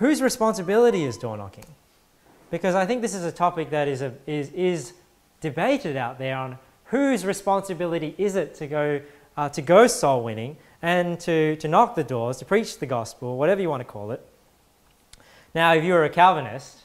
whose responsibility is door knocking? Because I think this is a topic that is, a, is, is debated out there on whose responsibility is it to go, uh, to go soul winning and to, to knock the doors, to preach the gospel, whatever you want to call it. Now, if you were a Calvinist,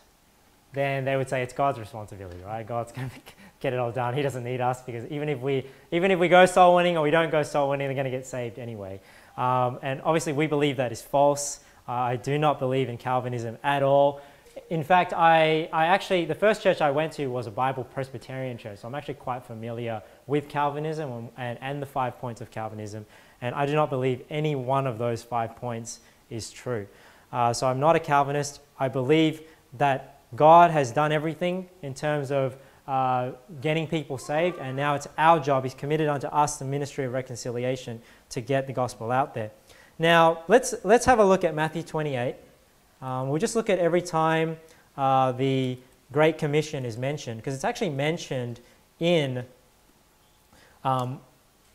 then they would say it's God's responsibility, right? God's going to get it all done. He doesn't need us because even if we, even if we go soul winning or we don't go soul winning, they're going to get saved anyway. Um, and obviously, we believe that is false. Uh, I do not believe in Calvinism at all. In fact, I, I actually, the first church I went to was a Bible Presbyterian church, so I'm actually quite familiar with Calvinism and, and the five points of Calvinism. And I do not believe any one of those five points is true. Uh, so I'm not a Calvinist. I believe that God has done everything in terms of uh, getting people saved, and now it's our job. He's committed unto us the ministry of reconciliation to get the gospel out there. Now, let's, let's have a look at Matthew 28. Um, we'll just look at every time uh, the Great Commission is mentioned, because it's actually mentioned in um,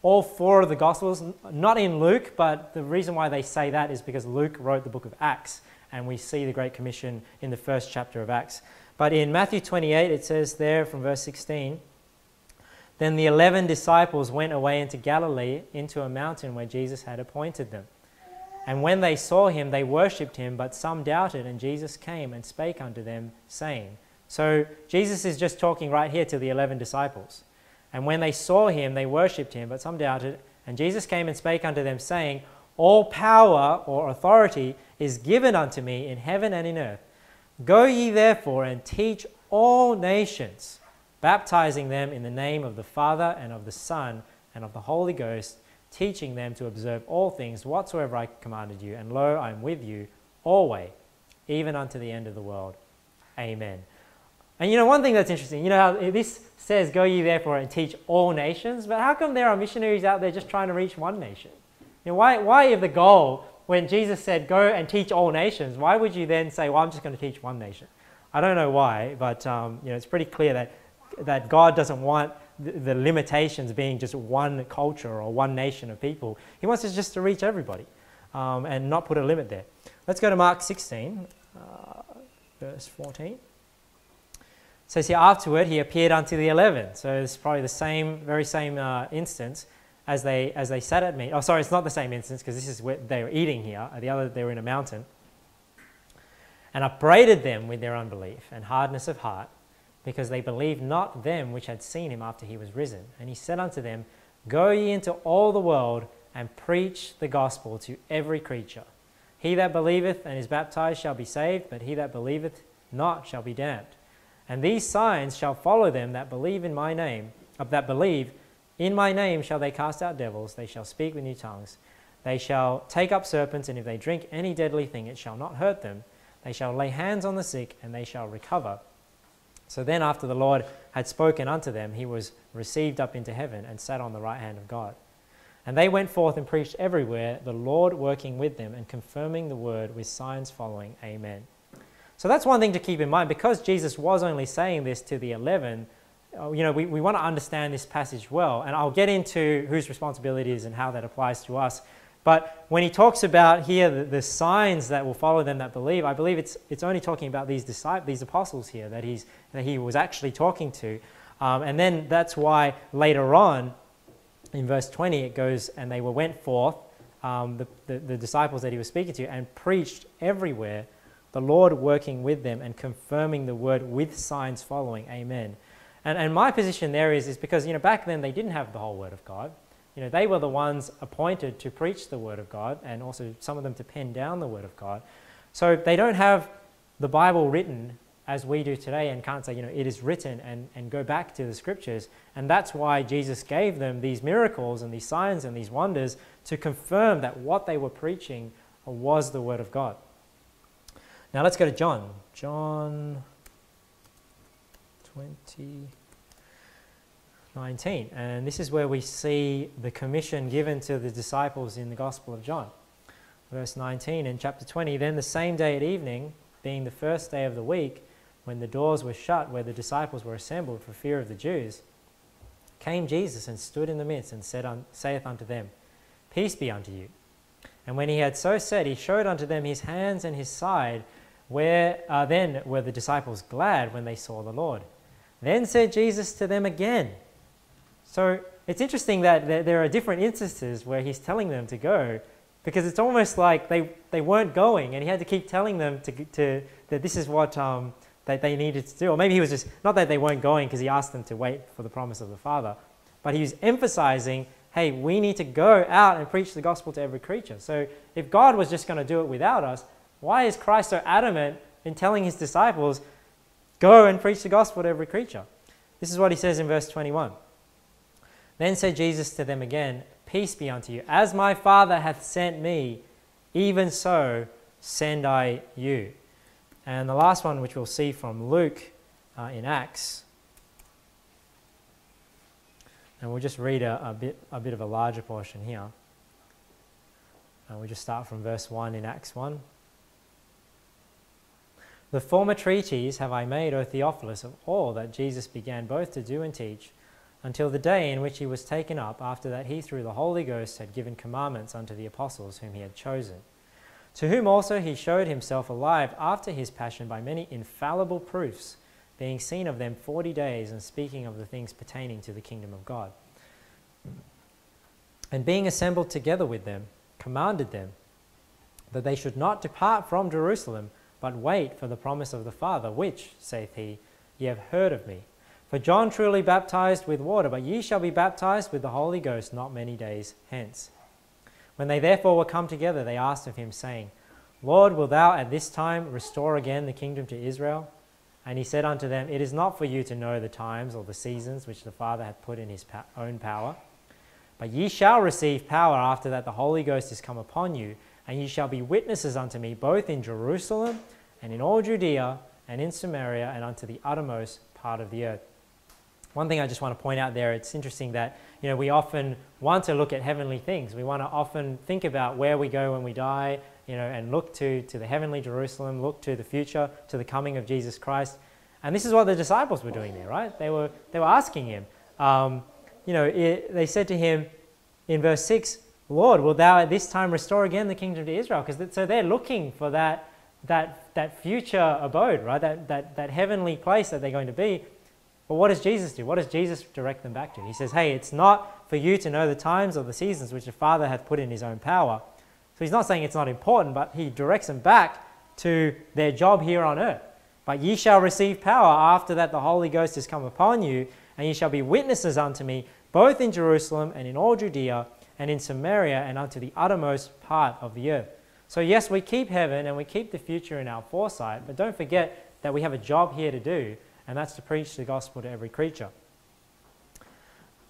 all four of the Gospels, not in Luke, but the reason why they say that is because Luke wrote the book of Acts, and we see the Great Commission in the first chapter of Acts. But in Matthew 28, it says there from verse 16, Then the eleven disciples went away into Galilee, into a mountain where Jesus had appointed them. And when they saw him, they worshipped him, but some doubted, and Jesus came and spake unto them, saying, So Jesus is just talking right here to the eleven disciples. And when they saw him, they worshipped him, but some doubted. And Jesus came and spake unto them, saying, All power or authority is given unto me in heaven and in earth. Go ye therefore and teach all nations, baptizing them in the name of the Father and of the Son and of the Holy Ghost, teaching them to observe all things whatsoever I commanded you. And lo, I am with you always, even unto the end of the world. Amen. And you know, one thing that's interesting, you know how this says, Go ye therefore and teach all nations, but how come there are missionaries out there just trying to reach one nation? You know, why, why if the goal, when Jesus said, Go and teach all nations, why would you then say, Well, I'm just going to teach one nation? I don't know why, but um, you know, it's pretty clear that, that God doesn't want the, limitations being just one culture or one nation of people. He wants us just to reach everybody um, and not put a limit there. Let's go to Mark 16, uh, verse 14 says here, afterward he appeared unto the eleven. So it's probably the same, very same uh, instance as they, as they sat at meat. Oh, sorry, it's not the same instance because this is where they were eating here. The other, they were in a mountain. And upbraided them with their unbelief and hardness of heart because they believed not them which had seen him after he was risen. And he said unto them, Go ye into all the world and preach the gospel to every creature. He that believeth and is baptized shall be saved, but he that believeth not shall be damned. And these signs shall follow them that believe in my name, of that believe in my name shall they cast out devils, they shall speak with new tongues, they shall take up serpents, and if they drink any deadly thing, it shall not hurt them. They shall lay hands on the sick, and they shall recover. So then, after the Lord had spoken unto them, he was received up into heaven and sat on the right hand of God. And they went forth and preached everywhere, the Lord working with them and confirming the word with signs following. Amen. So that's one thing to keep in mind. Because Jesus was only saying this to the 11, uh, you know, we, we want to understand this passage well. And I'll get into whose responsibility is and how that applies to us. But when he talks about here the, the, signs that will follow them that believe, I believe it's, it's only talking about these disciples, these apostles here that, he's, that he was actually talking to. Um, and then that's why later on in verse 20 it goes, and they were went forth, um, the, the, the disciples that he was speaking to, and preached everywhere the Lord working with them and confirming the word with signs following. Amen. And, and my position there is, is because, you know, back then they didn't have the whole word of God. You know, they were the ones appointed to preach the word of God and also some of them to pen down the word of God. So they don't have the Bible written as we do today and can't say, you know, it is written and, and go back to the scriptures. And that's why Jesus gave them these miracles and these signs and these wonders to confirm that what they were preaching was the word of God. Now let's go to John. John 20, 19. And this is where we see the commission given to the disciples in the Gospel of John. Verse 19 in chapter 20. Then the same day at evening, being the first day of the week, when the doors were shut where the disciples were assembled for fear of the Jews, came Jesus and stood in the midst and said un, saith unto them, Peace be unto you. And when he had so said, he showed unto them his hands and his side. Where uh, then were the disciples glad when they saw the Lord? Then said Jesus to them again. So it's interesting that there are different instances where he's telling them to go because it's almost like they, they weren't going and he had to keep telling them to, to, that this is what um, that they needed to do. Or maybe he was just, not that they weren't going because he asked them to wait for the promise of the Father, but he was emphasizing, hey, we need to go out and preach the gospel to every creature. So if God was just going to do it without us, why is Christ so adamant in telling his disciples, go and preach the gospel to every creature? This is what he says in verse 21. Then said Jesus to them again, Peace be unto you. As my Father hath sent me, even so send I you. And the last one, which we'll see from Luke uh, in Acts, and we'll just read a, a, bit, a bit of a larger portion here. And we'll just start from verse 1 in Acts 1. The former treatise have I made, O Theophilus, of all that Jesus began both to do and teach until the day in which he was taken up, after that he through the Holy Ghost had given commandments unto the apostles whom he had chosen. To whom also he showed himself alive after his passion by many infallible proofs, being seen of them forty days, and speaking of the things pertaining to the kingdom of God. And being assembled together with them, commanded them that they should not depart from Jerusalem, but wait for the promise of the Father, which, saith he, ye have heard of me. For John truly baptized with water, but ye shall be baptized with the Holy Ghost not many days hence. When they therefore were come together, they asked of him, saying, Lord, wilt thou at this time restore again the kingdom to Israel? And he said unto them, It is not for you to know the times or the seasons which the Father hath put in his own power, but ye shall receive power after that the Holy Ghost is come upon you, and ye shall be witnesses unto me both in Jerusalem and in all Judea and in Samaria and unto the uttermost part of the earth. One thing I just want to point out there, it's interesting that you know, we often want to look at heavenly things. We want to often think about where we go when we die, you know, and look to, to the heavenly Jerusalem, look to the future, to the coming of Jesus Christ. And this is what the disciples were doing there, right? They were, they were asking him. Um, you know, it, they said to him in verse 6, Lord, will thou at this time restore again the kingdom to Israel? Because so they're looking for that, that, that future abode, right? That, that, that heavenly place that they're going to be. But what does Jesus do? What does Jesus direct them back to? He says, hey, it's not for you to know the times or the seasons which the Father hath put in his own power. So he's not saying it's not important, but he directs them back to their job here on earth. But ye shall receive power after that the Holy Ghost is come upon you, and ye shall be witnesses unto me, both in Jerusalem and in all Judea and in Samaria and unto the uttermost part of the earth. So, yes, we keep heaven and we keep the future in our foresight, but don't forget that we have a job here to do and that's to preach the gospel to every creature.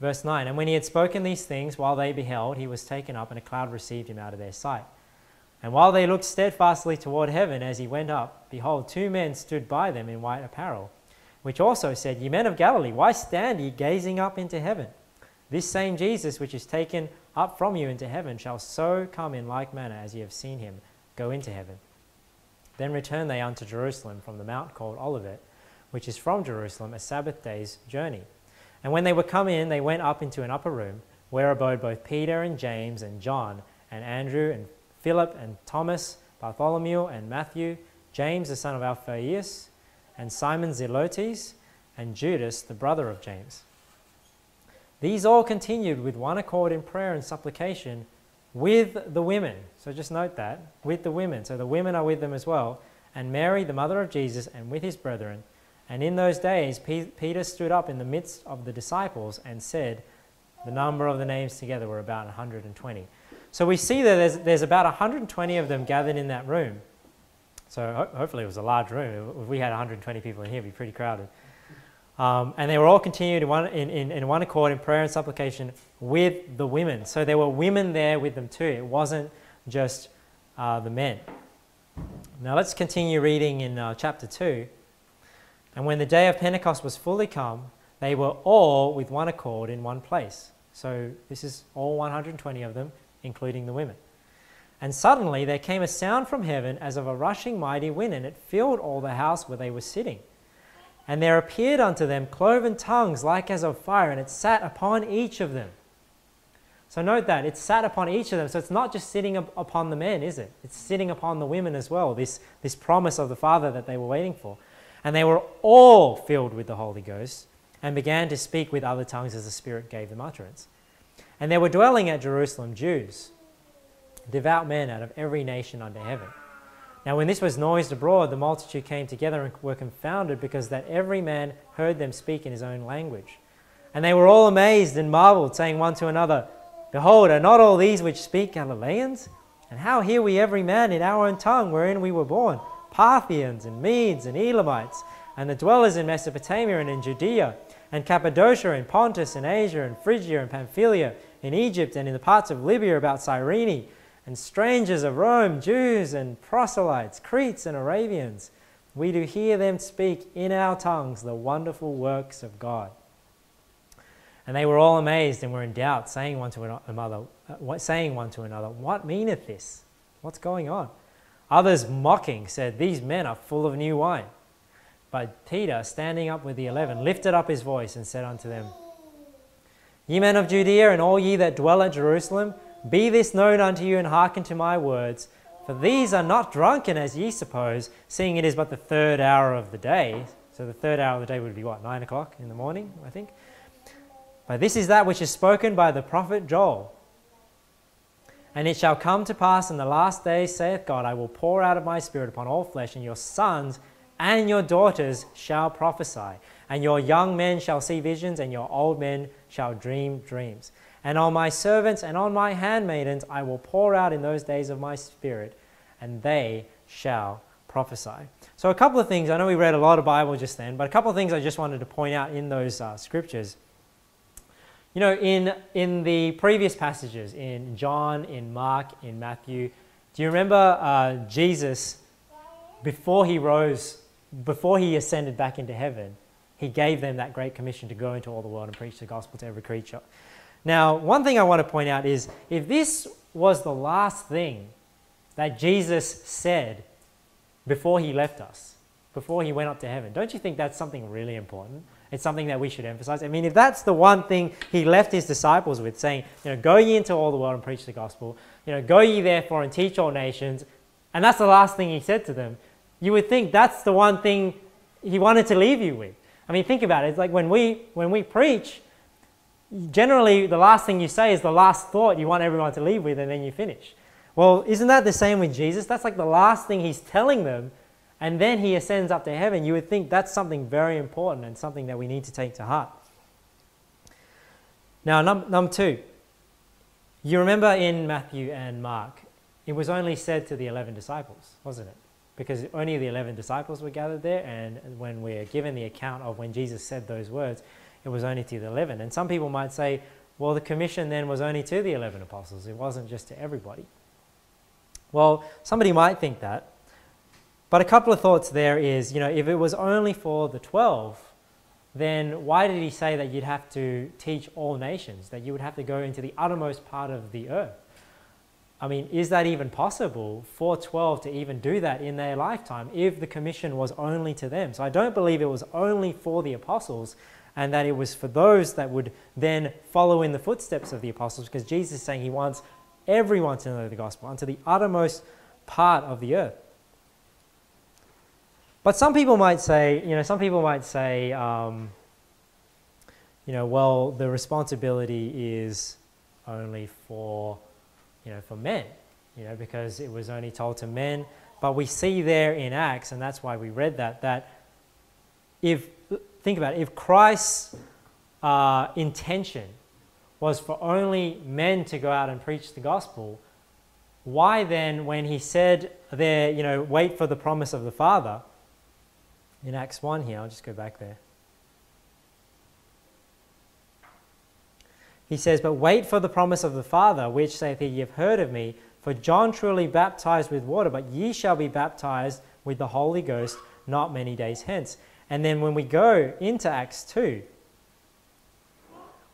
Verse 9 And when he had spoken these things, while they beheld, he was taken up, and a cloud received him out of their sight. And while they looked steadfastly toward heaven as he went up, behold, two men stood by them in white apparel, which also said, Ye men of Galilee, why stand ye gazing up into heaven? This same Jesus which is taken up from you into heaven shall so come in like manner as ye have seen him go into heaven. Then returned they unto Jerusalem from the mount called Olivet which is from Jerusalem, a Sabbath day's journey. And when they were come in, they went up into an upper room, where abode both Peter and James and John and Andrew and Philip and Thomas, Bartholomew and Matthew, James the son of Alphaeus, and Simon Zelotes, and Judas the brother of James. These all continued with one accord in prayer and supplication with the women. So just note that, with the women. So the women are with them as well. And Mary, the mother of Jesus, and with his brethren. And in those days, Peter stood up in the midst of the disciples and said, the number of the names together were about 120. So we see that there's, there's about 120 of them gathered in that room. So ho hopefully it was a large room. If we had 120 people in here, it'd be pretty crowded. Um, and they were all continued in one, in, in, in one accord in prayer and supplication with the women. So there were women there with them too. It wasn't just uh, the men. Now let's continue reading in uh, chapter 2. And when the day of Pentecost was fully come, they were all with one accord in one place. So this is all 120 of them, including the women. And suddenly there came a sound from heaven as of a rushing mighty wind, and it filled all the house where they were sitting. And there appeared unto them cloven tongues like as of fire, and it sat upon each of them. So note that it sat upon each of them. So it's not just sitting up upon the men, is it? It's sitting upon the women as well, this, this promise of the Father that they were waiting for. And they were all filled with the Holy Ghost and began to speak with other tongues as the Spirit gave them utterance. And there were dwelling at Jerusalem Jews, devout men out of every nation under heaven. Now, when this was noised abroad, the multitude came together and were confounded because that every man heard them speak in his own language. And they were all amazed and marveled, saying one to another, Behold, are not all these which speak Galileans? And how hear we every man in our own tongue wherein we were born? Parthians and Medes and Elamites, and the dwellers in Mesopotamia and in Judea, and Cappadocia and Pontus and Asia and Phrygia and Pamphylia, in Egypt and in the parts of Libya about Cyrene, and strangers of Rome, Jews and proselytes, Cretes and Arabians. We do hear them speak in our tongues the wonderful works of God. And they were all amazed and were in doubt, saying one to another, saying one to another, What meaneth this? What's going on? Others mocking said, These men are full of new wine. But Peter, standing up with the eleven, lifted up his voice and said unto them, Ye men of Judea, and all ye that dwell at Jerusalem, be this known unto you, and hearken to my words. For these are not drunken as ye suppose, seeing it is but the third hour of the day. So the third hour of the day would be what, nine o'clock in the morning, I think? But this is that which is spoken by the prophet Joel. And it shall come to pass in the last days, saith God, I will pour out of my spirit upon all flesh, and your sons and your daughters shall prophesy, and your young men shall see visions, and your old men shall dream dreams. And on my servants and on my handmaidens I will pour out in those days of my spirit, and they shall prophesy. So, a couple of things. I know we read a lot of Bible just then, but a couple of things I just wanted to point out in those uh, scriptures. You know, in, in the previous passages, in John, in Mark, in Matthew, do you remember uh, Jesus, before he rose, before he ascended back into heaven, he gave them that great commission to go into all the world and preach the gospel to every creature. Now, one thing I want to point out is if this was the last thing that Jesus said before he left us, before he went up to heaven, don't you think that's something really important? It's something that we should emphasize. I mean, if that's the one thing he left his disciples with, saying, you know, go ye into all the world and preach the gospel, you know, go ye therefore and teach all nations, and that's the last thing he said to them, you would think that's the one thing he wanted to leave you with. I mean, think about it. It's like when we, when we preach, generally the last thing you say is the last thought you want everyone to leave with, and then you finish. Well, isn't that the same with Jesus? That's like the last thing he's telling them and then he ascends up to heaven, you would think that's something very important and something that we need to take to heart. Now, num- number two, you remember in Matthew and Mark, it was only said to the 11 disciples, wasn't it? Because only the 11 disciples were gathered there, and when we're given the account of when Jesus said those words, it was only to the 11. And some people might say, well, the commission then was only to the 11 apostles, it wasn't just to everybody. Well, somebody might think that, but a couple of thoughts there is, you know, if it was only for the 12, then why did he say that you'd have to teach all nations, that you would have to go into the uttermost part of the earth? I mean, is that even possible for 12 to even do that in their lifetime if the commission was only to them? So I don't believe it was only for the apostles and that it was for those that would then follow in the footsteps of the apostles because Jesus is saying he wants everyone to know the gospel unto the uttermost part of the earth. But some people might say, you know, some people might say, um, you know, well, the responsibility is only for, you know, for men, you know, because it was only told to men. But we see there in Acts, and that's why we read that, that if, think about it, if Christ's uh, intention was for only men to go out and preach the gospel, why then, when he said there, you know, wait for the promise of the Father, in Acts 1 here, I'll just go back there. He says, But wait for the promise of the Father, which saith he, Ye have heard of me. For John truly baptized with water, but ye shall be baptized with the Holy Ghost not many days hence. And then when we go into Acts 2,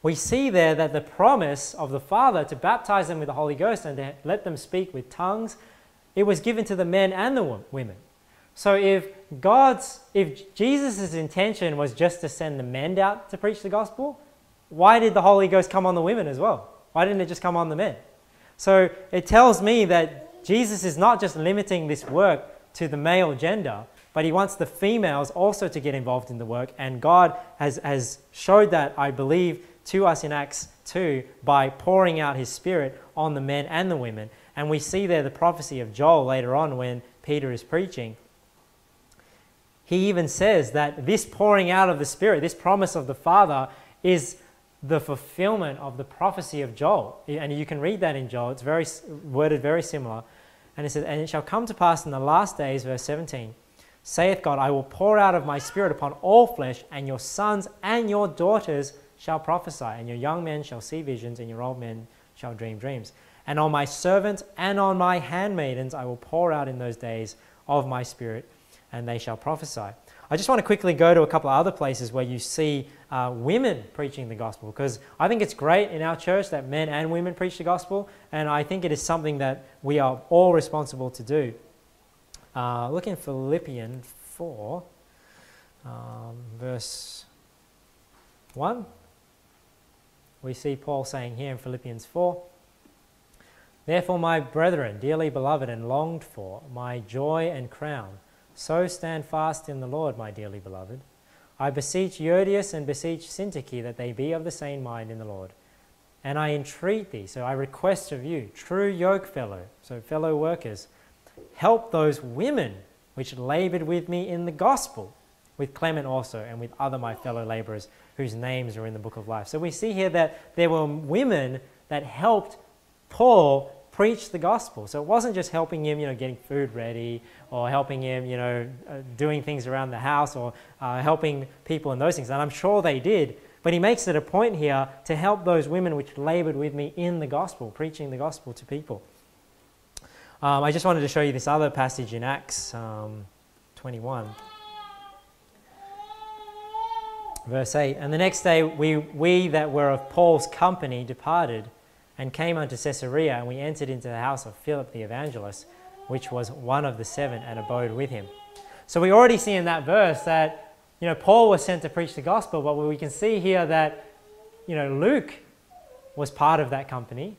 we see there that the promise of the Father to baptize them with the Holy Ghost and to let them speak with tongues, it was given to the men and the women. So if God's, if Jesus' intention was just to send the men out to preach the gospel, why did the Holy Ghost come on the women as well? Why didn't it just come on the men? So it tells me that Jesus is not just limiting this work to the male gender, but he wants the females also to get involved in the work. And God has, has showed that, I believe, to us in Acts 2 by pouring out his spirit on the men and the women. And we see there the prophecy of Joel later on when Peter is preaching. He even says that this pouring out of the Spirit, this promise of the Father, is the fulfillment of the prophecy of Joel. And you can read that in Joel. It's very worded very similar. And it says, And it shall come to pass in the last days, verse 17, saith God, I will pour out of my spirit upon all flesh, and your sons and your daughters shall prophesy, and your young men shall see visions, and your old men shall dream dreams. And on my servants and on my handmaidens I will pour out in those days of my spirit, and they shall prophesy. I just want to quickly go to a couple of other places where you see uh, women preaching the gospel because I think it's great in our church that men and women preach the gospel, and I think it is something that we are all responsible to do. Uh, look in Philippians 4, um, verse 1. We see Paul saying here in Philippians 4 Therefore, my brethren, dearly beloved and longed for, my joy and crown, so stand fast in the Lord, my dearly beloved. I beseech Euodias and beseech Syntyche that they be of the same mind in the Lord. And I entreat thee, so I request of you, true yoke fellow, so fellow workers, help those women which labored with me in the gospel, with Clement also, and with other my fellow laborers whose names are in the book of life. So we see here that there were women that helped Paul preach the gospel. So it wasn't just helping him, you know, getting food ready or helping him, you know, uh, doing things around the house or uh, helping people and those things. And I'm sure they did. But he makes it a point here to help those women which labored with me in the gospel, preaching the gospel to people. Um, I just wanted to show you this other passage in Acts um, 21. Verse 8 And the next day we, we that were of Paul's company departed and came unto Caesarea, and we entered into the house of Philip the evangelist, which was one of the seven, and abode with him. So we already see in that verse that you know Paul was sent to preach the gospel, but we can see here that you know Luke was part of that company,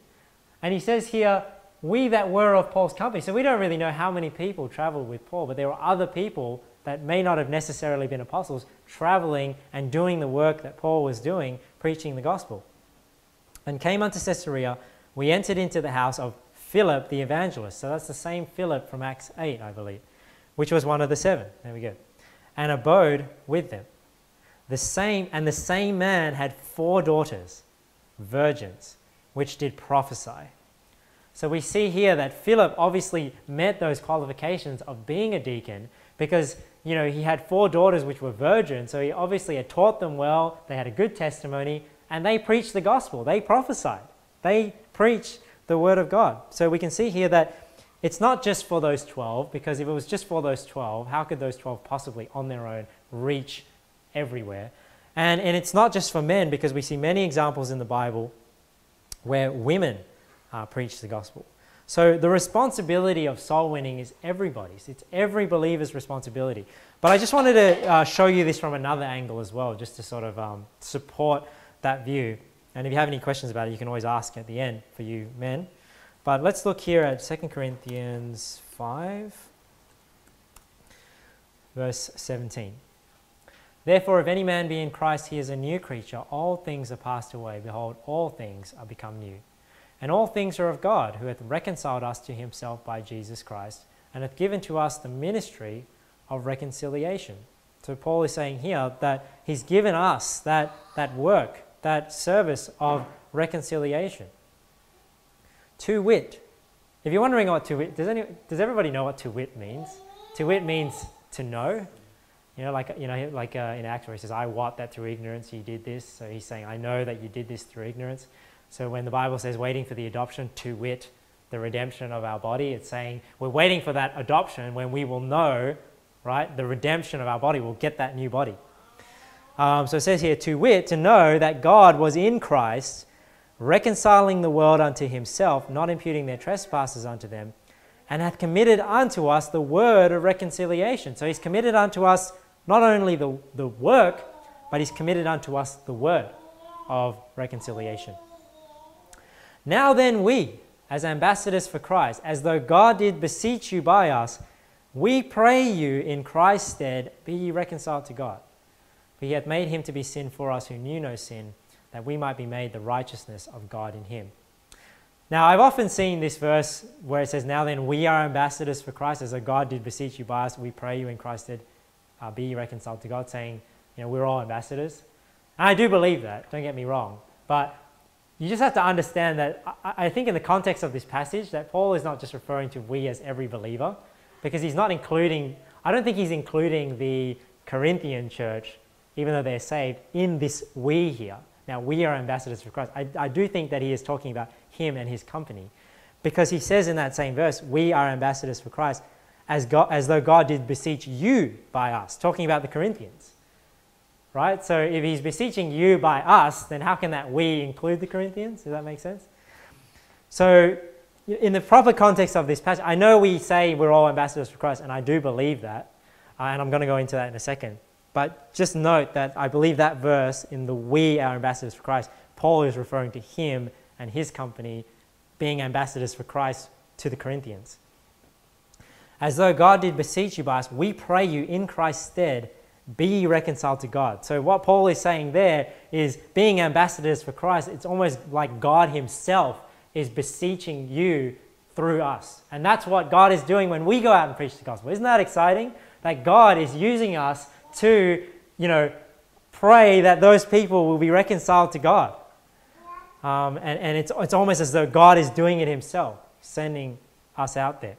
and he says here we that were of Paul's company. So we don't really know how many people traveled with Paul, but there were other people that may not have necessarily been apostles traveling and doing the work that Paul was doing, preaching the gospel and came unto Caesarea, we entered into the house of Philip the evangelist. So that's the same Philip from Acts 8, I believe, which was one of the seven. There we go. And abode with them. The same, and the same man had four daughters, virgins, which did prophesy. So we see here that Philip obviously met those qualifications of being a deacon because you know he had four daughters which were virgins, so he obviously had taught them well, they had a good testimony, and they preached the gospel. They prophesied. They preached the word of God. So we can see here that it's not just for those 12, because if it was just for those 12, how could those 12 possibly on their own reach everywhere? And, and it's not just for men, because we see many examples in the Bible where women uh, preach the gospel. So the responsibility of soul winning is everybody's. It's every believer's responsibility. But I just wanted to uh, show you this from another angle as well, just to sort of um, support that view. And if you have any questions about it, you can always ask at the end for you men. But let's look here at 2 Corinthians 5, verse 17. Therefore, if any man be in Christ, he is a new creature. All things are passed away. Behold, all things are become new. And all things are of God, who hath reconciled us to himself by Jesus Christ, and hath given to us the ministry of reconciliation. So Paul is saying here that he's given us that, that work that service of reconciliation. To wit. If you're wondering what to wit, does, any, does everybody know what to wit means? To wit means to know. You know, like, you know, like uh, in Acts where he says, I wot that through ignorance you did this. So he's saying, I know that you did this through ignorance. So when the Bible says waiting for the adoption, to wit, the redemption of our body, it's saying we're waiting for that adoption when we will know, right, the redemption of our body. We'll get that new body. Um, so it says here, to wit, to know that God was in Christ, reconciling the world unto himself, not imputing their trespasses unto them, and hath committed unto us the word of reconciliation. So he's committed unto us not only the, the work, but he's committed unto us the word of reconciliation. Now then, we, as ambassadors for Christ, as though God did beseech you by us, we pray you in Christ's stead, be ye reconciled to God. For he hath made him to be sin for us who knew no sin, that we might be made the righteousness of God in him. Now, I've often seen this verse where it says, Now then, we are ambassadors for Christ, as though God did beseech you by us, we pray you in Christ's stead, uh, be reconciled to God, saying, You know, we're all ambassadors. And I do believe that, don't get me wrong. But you just have to understand that I, I think in the context of this passage, that Paul is not just referring to we as every believer, because he's not including, I don't think he's including the Corinthian church, even though they're saved, in this we here. Now, we are ambassadors for Christ. I, I do think that he is talking about him and his company. Because he says in that same verse, we are ambassadors for Christ, as, God, as though God did beseech you by us, talking about the Corinthians. Right? So if he's beseeching you by us, then how can that we include the Corinthians? Does that make sense? So in the proper context of this passage, I know we say we're all ambassadors for Christ, and I do believe that, uh, and I'm going to go into that in a second. But just note that I believe that verse in the we are ambassadors for Christ, Paul is referring to him and his company being ambassadors for Christ to the Corinthians. As though God did beseech you by us, we pray you in Christ's stead, be reconciled to God. So, what Paul is saying there is being ambassadors for Christ, it's almost like God Himself is beseeching you through us. And that's what God is doing when we go out and preach the gospel. Isn't that exciting? That God is using us to, you know, pray that those people will be reconciled to God. Um, and and it's, it's almost as though God is doing it himself, sending us out there.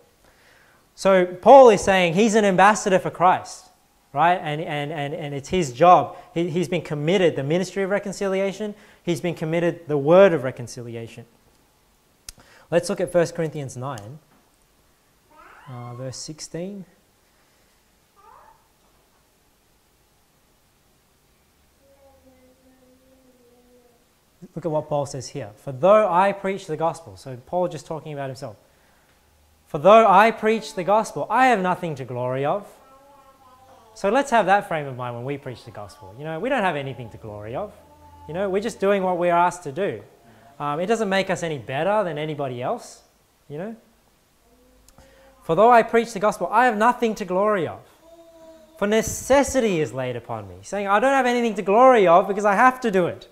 So Paul is saying he's an ambassador for Christ, right? And, and, and, and it's his job. He, he's been committed the ministry of reconciliation, he's been committed the word of reconciliation. Let's look at 1 Corinthians 9, uh, verse 16. Look at what Paul says here. For though I preach the gospel, so Paul just talking about himself. For though I preach the gospel, I have nothing to glory of. So let's have that frame of mind when we preach the gospel. You know, we don't have anything to glory of. You know, we're just doing what we're asked to do. Um, it doesn't make us any better than anybody else. You know. For though I preach the gospel, I have nothing to glory of. For necessity is laid upon me, saying, I don't have anything to glory of because I have to do it.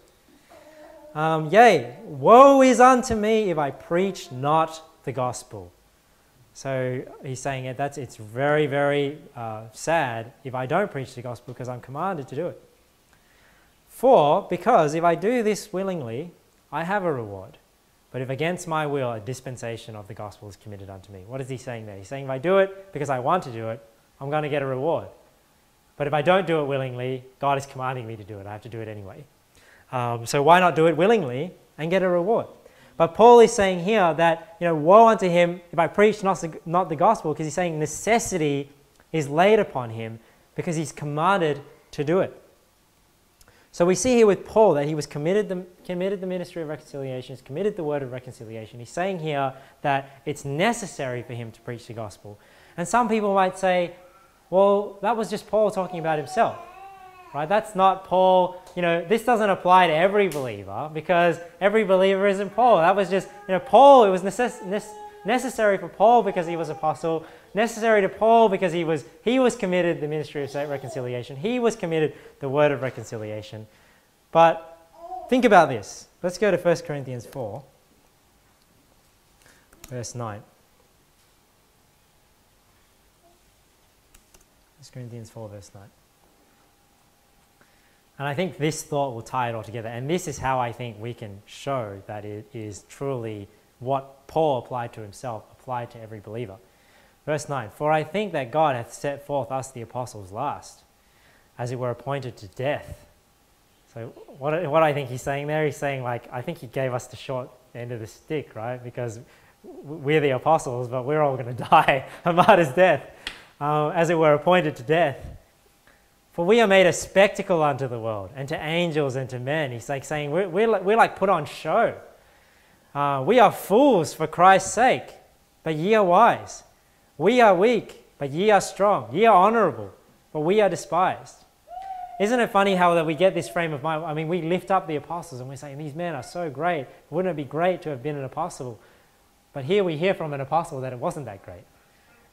Um, yea, woe is unto me if I preach not the gospel. So he's saying it, that's, it's very, very uh, sad if I don't preach the gospel because I'm commanded to do it. For, because if I do this willingly, I have a reward. But if against my will a dispensation of the gospel is committed unto me. What is he saying there? He's saying if I do it because I want to do it, I'm going to get a reward. But if I don't do it willingly, God is commanding me to do it. I have to do it anyway. Um, so why not do it willingly and get a reward? But Paul is saying here that, you know, woe unto him if I preach not the, not the gospel, because he's saying necessity is laid upon him because he's commanded to do it. So we see here with Paul that he was committed the, committed the ministry of reconciliation, he's committed the word of reconciliation. He's saying here that it's necessary for him to preach the gospel. And some people might say, well, that was just Paul talking about himself right? That's not Paul, you know, this doesn't apply to every believer because every believer isn't Paul. That was just, you know, Paul, it was necess- necessary for Paul because he was apostle, necessary to Paul because he was, he was committed the ministry of reconciliation. He was committed the word of reconciliation. But think about this. Let's go to 1 Corinthians 4, verse 9. 1 Corinthians 4, verse 9. And I think this thought will tie it all together. And this is how I think we can show that it is truly what Paul applied to himself, applied to every believer. Verse 9 For I think that God hath set forth us, the apostles, last, as it were appointed to death. So, what, what I think he's saying there, he's saying, like, I think he gave us the short end of the stick, right? Because we're the apostles, but we're all going to die a martyr's death, uh, as it were appointed to death. For we are made a spectacle unto the world, and to angels and to men. He's like saying, we're, we're, like, we're like put on show. Uh, we are fools for Christ's sake, but ye are wise. We are weak, but ye are strong. Ye are honorable, but we are despised. Isn't it funny how that we get this frame of mind? I mean, we lift up the apostles and we're saying, these men are so great. Wouldn't it be great to have been an apostle? But here we hear from an apostle that it wasn't that great.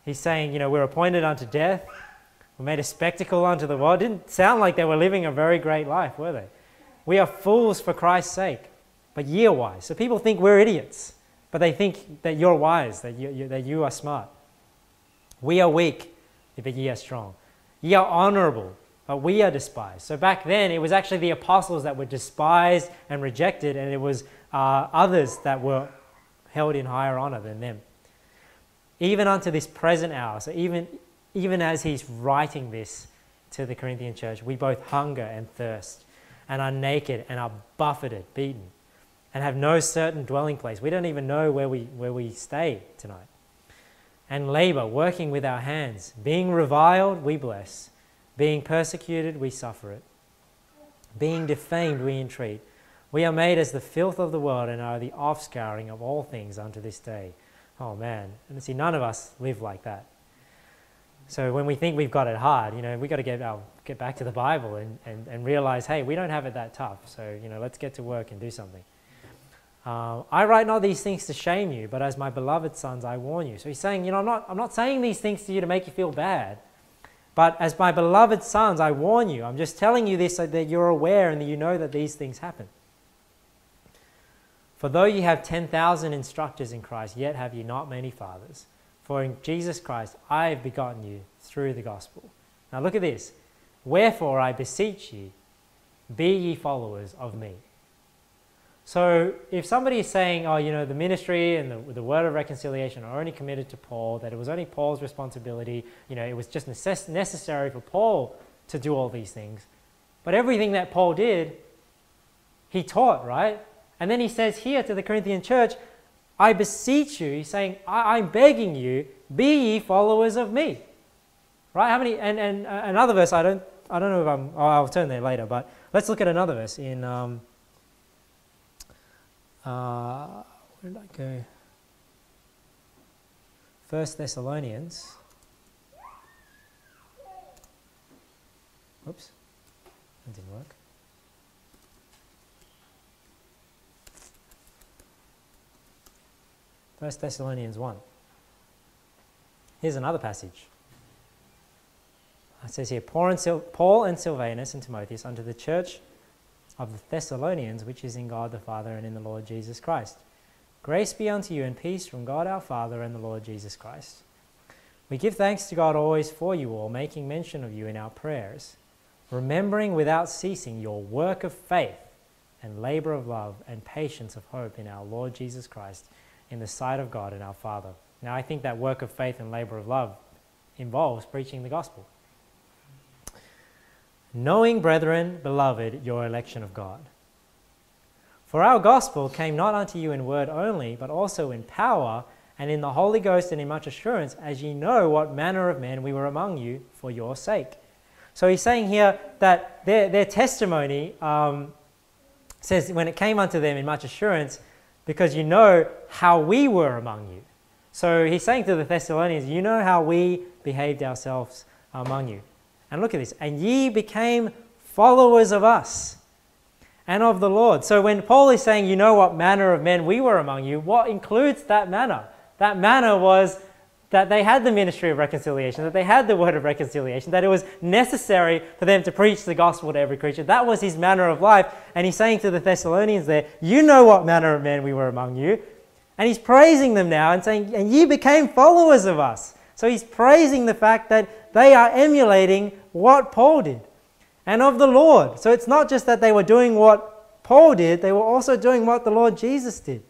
He's saying, you know, we're appointed unto death. We're made a spectacle unto the world. It didn't sound like they were living a very great life, were they? We are fools for Christ's sake, but ye are wise. So people think we're idiots, but they think that you're wise, that you, you, that you are smart. We are weak, but ye are strong. Ye are honorable, but we are despised. So back then, it was actually the apostles that were despised and rejected, and it was uh, others that were held in higher honor than them. Even unto this present hour, so even, even as he's writing this to the Corinthian church, we both hunger and thirst, and are naked and are buffeted, beaten, and have no certain dwelling place. We don't even know where we, where we stay tonight. And labor, working with our hands, being reviled, we bless being persecuted, we suffer it. Being defamed, we entreat. We are made as the filth of the world and are the offscouring of all things unto this day. Oh man. And see, none of us live like that. So when we think we've got it hard, you know, we've got to get, our, get back to the Bible and, and, and realize, hey, we don't have it that tough. So, you know, let's get to work and do something. Uh, I write not these things to shame you, but as my beloved sons, I warn you. So he's saying, you know, I'm not, I'm not saying these things to you to make you feel bad. But as my beloved sons, I warn you, I'm just telling you this so that you're aware and that you know that these things happen. For though you have 10,000 instructors in Christ, yet have you not many fathers. For in Jesus Christ I have begotten you through the gospel. Now look at this. Wherefore I beseech you, be ye followers of me. So if somebody is saying, oh, you know, the ministry and the, the word of reconciliation are only committed to Paul, that it was only Paul's responsibility, you know, it was just necess- necessary for Paul to do all these things. But everything that Paul did, he taught, right? And then he says here to the Corinthian church, I beseech you, he's saying, I, am begging you, be ye followers of me. Right? How many, and, and uh, another verse, I don't, I don't know if I'm, oh, I'll turn there later, but let's look at another verse in, um, uh, where did I go? First Thessalonians. Oops, that didn't work. First Thessalonians 1. Here's another passage. It says here, Paul and Silvanus and Timotheus unto the church of the Thessalonians, which is in God the Father and in the Lord Jesus Christ. Grace be unto you and peace from God our Father and the Lord Jesus Christ. We give thanks to God always for you all, making mention of you in our prayers, remembering without ceasing your work of faith and labor of love and patience of hope in our Lord Jesus Christ in the sight of God and our Father. Now, I think that work of faith and labor of love involves preaching the gospel knowing, brethren, beloved, your election of God. For our gospel came not unto you in word only, but also in power, and in the Holy Ghost, and in much assurance, as ye know what manner of men we were among you for your sake. So he's saying here that their, their testimony um, says, when it came unto them in much assurance, because you know how we were among you. So he's saying to the Thessalonians, you know how we behaved ourselves among you. And look at this. And ye became followers of us and of the Lord. So when Paul is saying, you know what manner of men we were among you, what includes that manner? That manner was that they had the ministry of reconciliation, that they had the word of reconciliation, that it was necessary for them to preach the gospel to every creature. That was his manner of life. And he's saying to the Thessalonians there, You know what manner of men we were among you. And he's praising them now and saying, And ye became followers of us. So he's praising the fact that they are emulating what Paul did and of the Lord. So it's not just that they were doing what Paul did, they were also doing what the Lord Jesus did.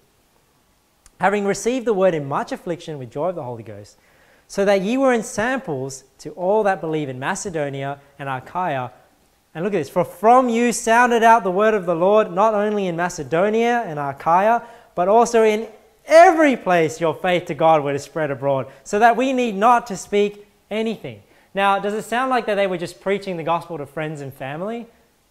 Having received the word in much affliction with joy of the Holy Ghost, so that ye were in samples to all that believe in Macedonia and Achaia. And look at this, for from you sounded out the word of the Lord, not only in Macedonia and Achaia, but also in every place your faith to God were to spread abroad, so that we need not to speak anything. Now, does it sound like that they were just preaching the gospel to friends and family?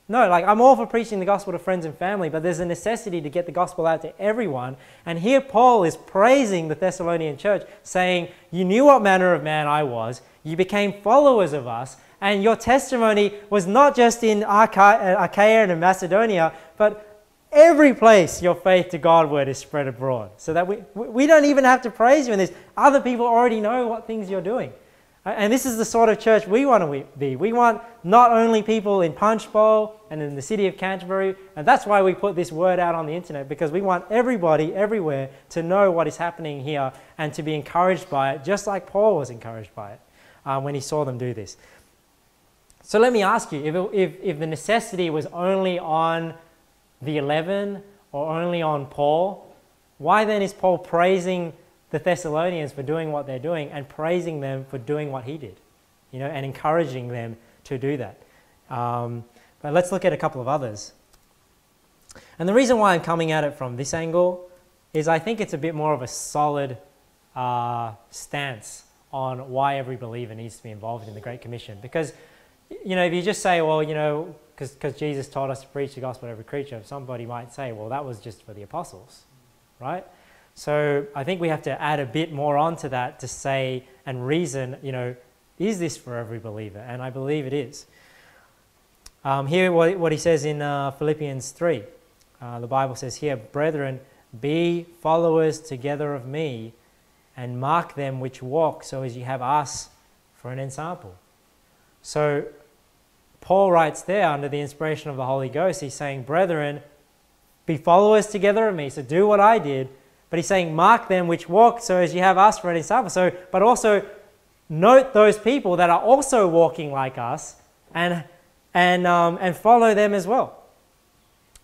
No, like I'm all for preaching the gospel to friends and family, but there's a necessity to get the gospel out to everyone. And here Paul is praising the Thessalonian church, saying, You knew what manner of man I was, you became followers of us, And your testimony was not just in Acha- uh, Achaia and in Macedonia, but every place your faith to God word is spread abroad. So that we, we don't even have to praise you in this. Other people already know what things you're doing. And this is the sort of church we want to be. We want not only people in Punchbowl and in the city of Canterbury, and that's why we put this word out on the internet, because we want everybody everywhere to know what is happening here and to be encouraged by it, just like Paul was encouraged by it uh, when he saw them do this. So let me ask you if, it, if, if the necessity was only on the 11 or only on Paul, why then is Paul praising the Thessalonians for doing what they're doing and praising them for doing what he did, you know, and encouraging them to do that. Um, but let's look at a couple of others. And the reason why I'm coming at it from this angle is I think it's a bit more of a solid uh, stance on why every believer needs to be involved in the Great Commission. Because, you know, if you just say, well, you know, because Jesus taught us to preach the gospel to every creature, somebody might say, well, that was just for the apostles, right? So I think we have to add a bit more onto that to say and reason, you know, is this for every believer? And I believe it is. Um, here, what, what he says in uh, Philippians 3, uh, the Bible says here, Brethren, be followers together of me, and mark them which walk, so as you have us for an example. So, Paul writes there under the inspiration of the Holy Ghost, he's saying, Brethren, be followers together of me. So, do what I did but he's saying, mark them which walk so as you have us for an example. So, but also note those people that are also walking like us and, and, um, and follow them as well.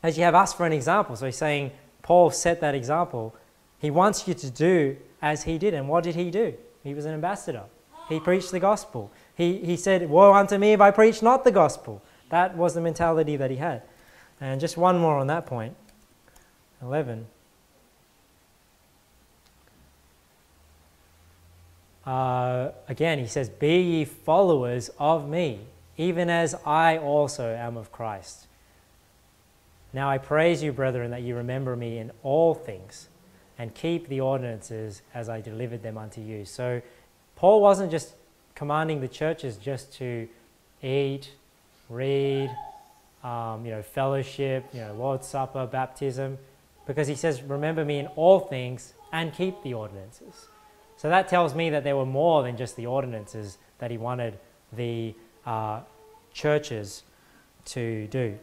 As you have us for an example. So he's saying, Paul set that example. He wants you to do as he did. And what did he do? He was an ambassador. He preached the gospel. He, he said, Woe unto me if I preach not the gospel. That was the mentality that he had. And just one more on that point. 11. Uh, again, he says, Be ye followers of me, even as I also am of Christ. Now I praise you, brethren, that you remember me in all things and keep the ordinances as I delivered them unto you. So Paul wasn't just commanding the churches just to eat, read, um, you know, fellowship, you know, Lord's Supper, baptism, because he says, Remember me in all things and keep the ordinances. So that tells me that there were more than just the ordinances that he wanted the uh, churches to do.